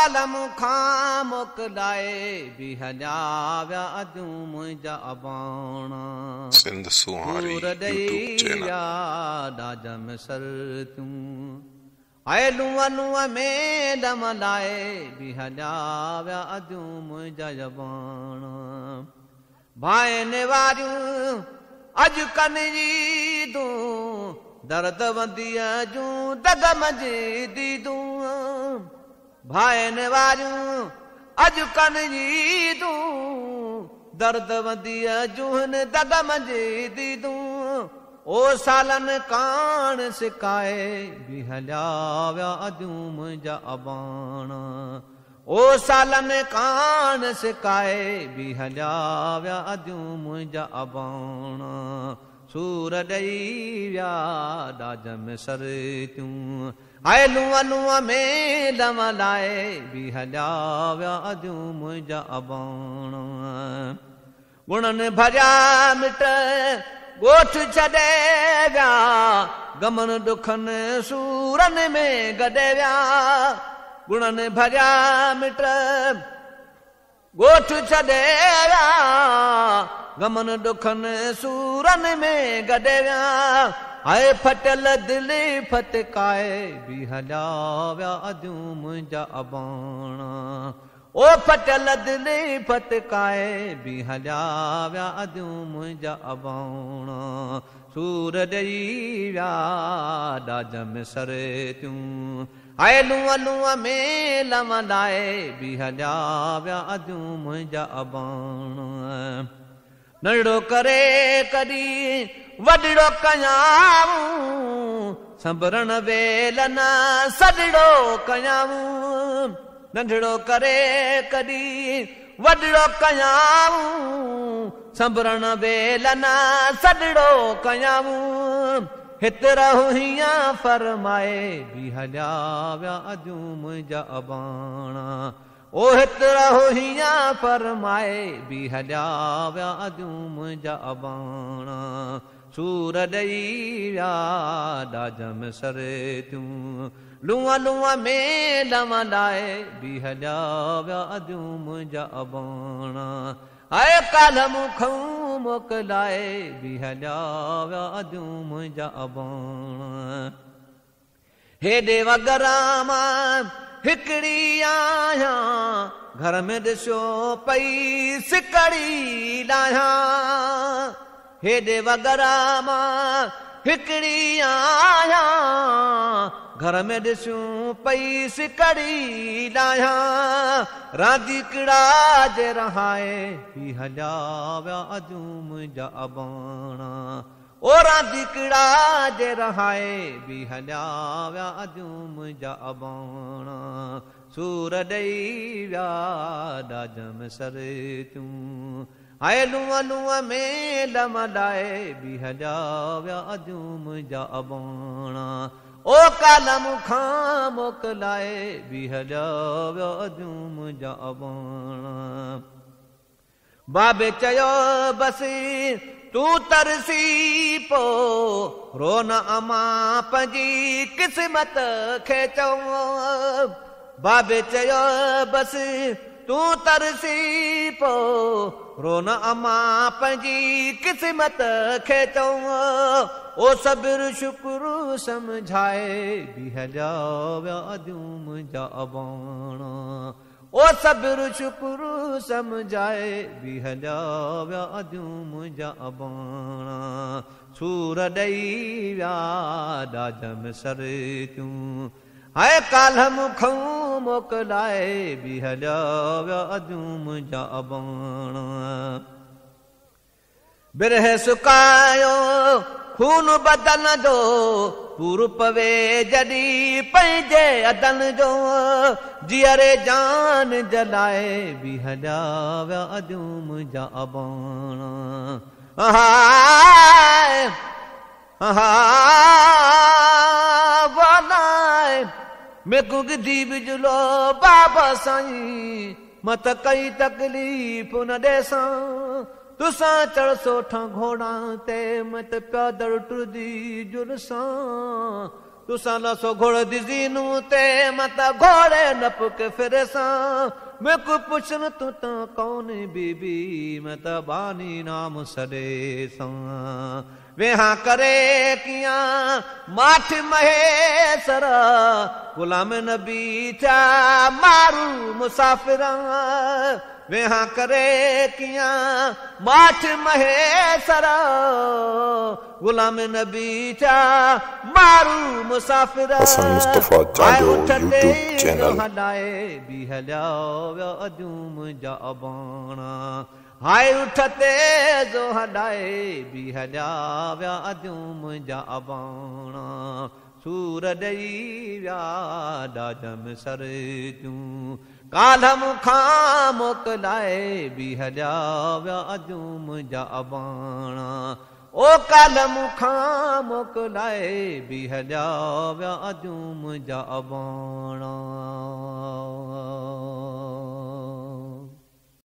Column کان موڪلائي به هليا ويا اڌون منهنجا اباڻا سنڌ سهاري سور يوٽيوب ڏيئي چينل ويا ڏاج ۾ سر تون آئي لوءَ لوءَ ۾ دم لاءِ به هليا ويا اڌون منهنجا اباڻا ڀائن واريون اڄ ڪن جي تون درد ونديءَ جون دگ منجهه ديدون ڀائن واريون اڄ ڪن جي تون درد منجهه ديدون. او سالن ڪانه سڪائي به هليا ويا اڌون منهنجا اباڻا. او سالن ڪانه سڪائي به هليا ويا اڌون منهنجا اباڻا ويا ڏاج ۾ سر تون آئي لوءَ لوءَ ۾ دم لاءِ به هليا ويا اڌون منهنجا اباڻا گڻن ڀريا مٽ ڇڏي ويا گمن ڏکن سورن ۾ گڏي ويا ڀريا مٽ ڇڏي ويا گمن ڏکن سورن ۾ گڏي ويا دل فتڪائي به هليا ويا اڌون منهنجا اباڻا. او ڦٽيل به هليا ويا اڌون منهنجا سور ڏيئي ويا به هليا ويا اڌون منهنجا اباڻا ننڍڙو ڪري ڪڏهن وڏڙو ڪيائون سنڀرڻ ويل نه سڏڙو ڪيائون. ننڍڙو ڪري ڪڏهن وڏڙو ڪيائون سنڀرڻ ويل نه سڏڙو ڪيائون. هتي رهو هيئن فرمائي به هليا ويا اڌون منهنجا اباڻا او هتي رهو هيئن فرمائي به هليا ويا منهنجا اباڻا. ڏيئي ويا ڏاج ۾ سر تون. لوءَ لوءَ ۾ لم لاءِ به هليا ويا منهنجا اباڻا موڪلائي به هليا ويا اڌون منهنجا اباڻا وگراما هڪڙي آهيان گهر ۾ ڏسو پئي سڪڙي لاهيان هيڏي وگراما هڪڙي آهيان گهر ۾ ڏسون پئي سڪڙي لاهيان راندي ڪڙا جي رهائي هي هليا ويا اڌون منهنجا اباڻا او راندي ڪڙا جي رهائي به هليا ويا اڌون منهنجا اباڻا. سور ڏيئي ويا تون. آئي لوءَ لوءَ ۾ لم لاءِ به هليا ويا اڌون منهنجا اباڻا. او ڪالم کان موڪلائي به هليا ويا اڌون منهنجا اباڻا بابي چيو بس تون ترسي پوءِ رون اما پنهنجي قسمت کي چئو بابي چيو بس تون ترسي پوءِ رون اما پنهنجي قسمت کي چئو او صبر شڪر سمجهائي به هليا ويا اڌون منهنجا او صبر شڪر سمجهائي به هليا ويا اڌون منهنجا اباڻا. سور ڏيئي ويا ڏاج ۾ سر تون. هاءِ ڪال مون کون موڪلائي به هليا ويا اڌون منهنجا اباڻا. بره سڪايو خون بدن جو پور پوي جڏهن پنهنجي ادن جو جيئري جان جلائي به هليا ويا اڌون منهنجا اباڻا ميڪو گڌي بجلو بابا سائين مت ڪئي تڪليف نه ڏيسان تسان چڙهه سوٺان گهوڙا تي مت پيادڙ ٽردي جر سان تسان لسو گهوڙ دزينو تي مت گهوڙي نه پڪ ڦر سان مين ڪو پڇن تون تو ڪون بيبي مين ته باني نام سڏي سان. ويها ڪري ڪيا ماٺ مهيسر غلام نبي ٿيا مارو مسافر ويها ڪري ڪيا؟ ماٺ مهيسر غلام نبي ٿيا مارو مسافر. Hassan Mustafa Jado اٺتي YouTube channel. هلائي به هليا ويا اجون منهنجا اباڻا. هاءِ اٺتي جو هلائي به هليا ويا اجون منهنجا اباڻا سور ڏيئي ويا سر جون ڪال مون کان موڪلائي به هليا ويا اجون منهنجا اباڻا او ڪال مون کان موڪلائي به هليا ويا اجون منهنجا اباڻا